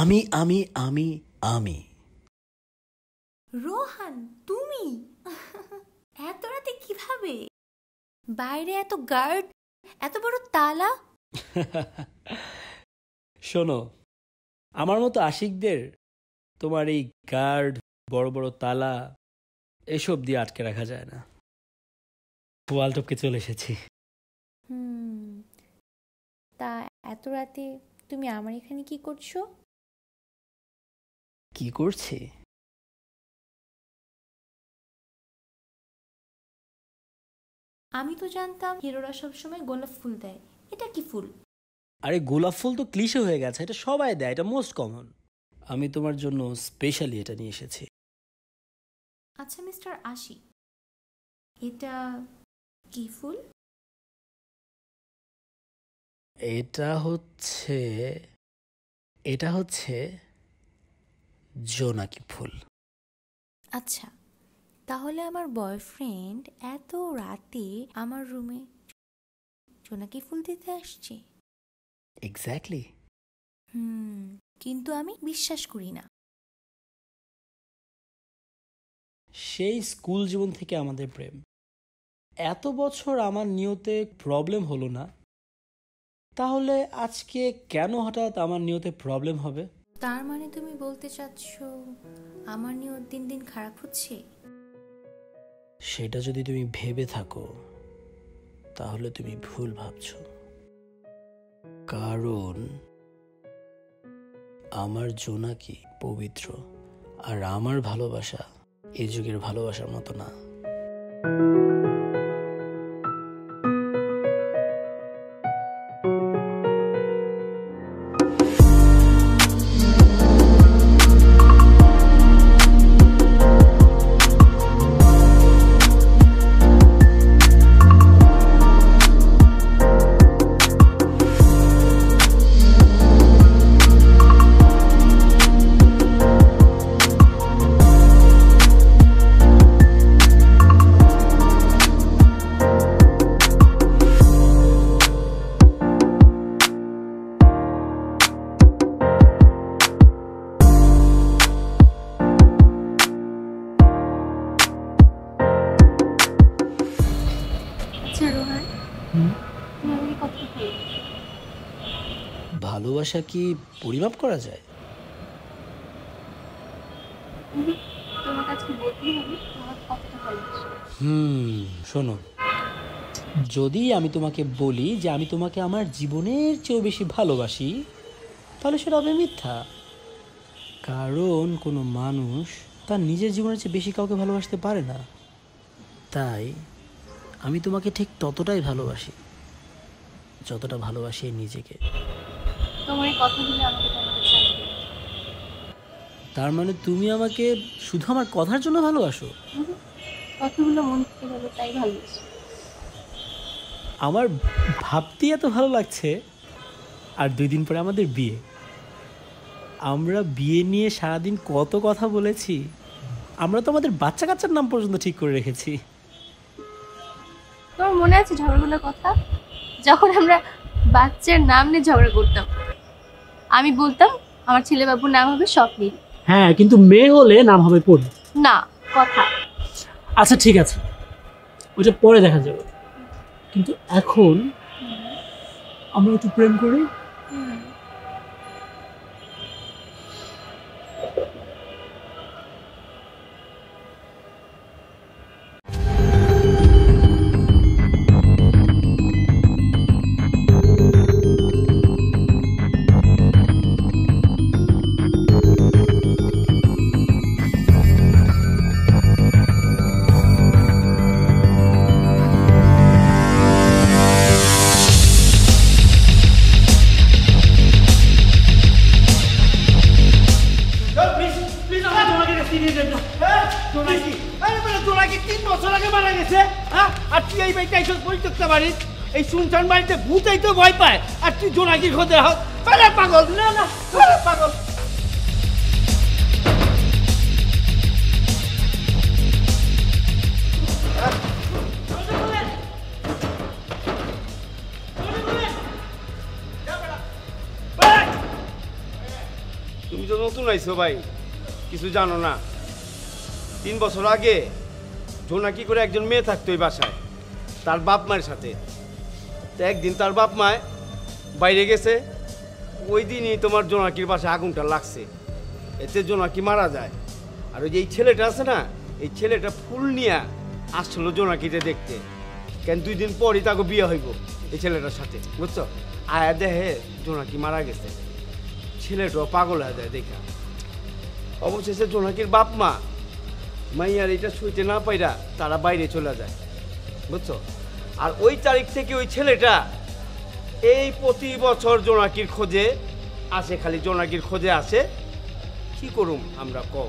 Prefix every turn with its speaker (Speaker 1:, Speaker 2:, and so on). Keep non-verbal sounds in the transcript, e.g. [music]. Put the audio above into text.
Speaker 1: আমি আমি আমি আমি।
Speaker 2: রোহান তুমি? [laughs] এত রাতে কীভাবে? বাইরে এত গার্ড এত বড় তালা? [laughs]
Speaker 1: শোনো আমার মতো আশিকদের তোমার এই গার্ড বড় বড় তালা এসব দিয়ে আটকে রাখা যায় না। ওয়াল টপকে চলে এসেছি।
Speaker 2: হুম তা এত রাতে তুমি আমার এখানে কি করছ?
Speaker 1: কি করছে?
Speaker 2: আমি তো জানতাম হিরোরা সবসময় গোলাপ ফুল দেয়। এটা কি ফুল?
Speaker 1: আরে গোলাপ ফুল তো ক্লিশে হয়ে গেছে এটা সবাই দেয় এটা মোস্ট কমন আমি তোমার জন্য স্পেশালি এটা নিয়ে এসেছি।
Speaker 2: আচ্ছা মিস্টার আশি এটা কি ফুল?
Speaker 1: এটা হচ্ছে এটা হচ্ছে জোনাকি ফুল।
Speaker 2: আচ্ছা তাহলে আমার বয়ফ্রেন্ড এত রাতে আমার রুমে জোনাকি ফুল দিতে আসছে?
Speaker 1: এক্স্যাক্টলি
Speaker 2: হুম কিন্তু আমি বিশ্বাস করি না।
Speaker 1: সেই স্কুল জীবন থেকে আমাদের প্রেম। এত বছর আমার নিয়তে প্রবলেম হলো না। তাহলে আজকে কেন হঠাৎ আমার নিয়তে প্রবলেম হবে?
Speaker 2: তার মানে তুমি বলতে চাচ্ছ আমার নিয়ত দিন দিন খারাপ হচ্ছে?
Speaker 1: সেটা যদি তুমি ভেবে থাকো, তাহলে তুমি ভুল ভাবছ। কারণ আমার জোনাকি পবিত্র, আর আমার ভালোবাসা এই যুগের ভালোবাসার মতো না। ভালোবাসা কি পরিমাপ করা যায়? হুম শোনো। যদি আমি তোমাকে বলি যে আমি তোমাকে আমার জীবনের চেয়েও বেশি ভালোবাসি তাহলে সেটা হবে মিথ্যা। কারণ কোনো মানুষ তার নিজের জীবনের চেয়ে বেশি কাউকে ভালোবাসতে পারে না। তাই আমি তোমাকে ঠিক ততটাই ভালোবাসি যতটা ভালোবাসি নিজেকে।
Speaker 2: তোমার কথাগুলো আমাকে
Speaker 1: তার মানে তুমি আমাকে শুধু আমার কথার জন্য ভালোবাসো?
Speaker 2: কথাগুলো মন থেকে বলো তাই ভালোবাসি।
Speaker 1: আমার ভাবতে এত ভালো লাগছে আর দুই দিন পরে আমাদের বিয়ে। আমরা বিয়ে নিয়ে সারাদিন কত কথা বলেছি আমরা তো আমাদের বাচ্চা কাচ্চার নাম পর্যন্ত ঠিক করে রেখেছি।
Speaker 3: মনে আছে ঝগড়াগুলোর কথা? যখন আমরা বাচ্চার নাম নিয়ে ঝগড়া করতাম আমি বলতাম আমার ছেলে বাবুর নাম হবে স্বপ্নীল।
Speaker 4: হ্যাঁ কিন্তু মেয়ে হলে নাম হবে পড়ি
Speaker 3: না কথা।
Speaker 4: আচ্ছা ঠিক আছে। ওটা পরে দেখা যাবে। কিন্তু এখন আমরা একটু প্রেম করি?
Speaker 5: তিন বছর আগে মারা গেছে হ্যাঁ? আর তুই এই বাড়িতে এসে পরিত্যক্ত বাড়ি এই শুনশান বাড়িতে ভূতেই তো ভয় পায়। আর তুই জোনাকির খোঁজে হোক আরে পাগল। না না। আরে পাগল। তুমি তো নতুন আইছো ভাই কিছু জানো না। তিন বছর আগে জোনাকি করে একজন মেয়ে থাকতো এই বাসায়? তার বাপ মায়ের সাথে। তো একদিন তার বাপ মায় বাইরে গেছে। ওই দিনই তোমার জোনাকির বাসায় আগুনটা লাগছে। এতে জোনাকি মারা যায়। আর ওই যে এই ছেলেটা আছে না, এই ছেলেটা ফুল নিয়ে আসছিল জোনাকিতে দেখতে। কেন দুই দিন পরই তাকে বিয়ে হইব এই ছেলেটার সাথে, বুঝছ? আয়া দেহে জোনাকি মারা গেছে। ছেলেটাও পাগল হয়ে যায় দেখা। অবশেষে জোনাকির বাপ মা মাইয়ার এটা শুইতে না পাইরা তারা বাইরে চলে যায়। বুঝছ? আর ওই তারিখ থেকে ওই ছেলেটা এই প্রতি বছর জোনাকির খোঁজে আসে, খালি জোনাকির খোঁজে আসে। কি করুম আমরা কও?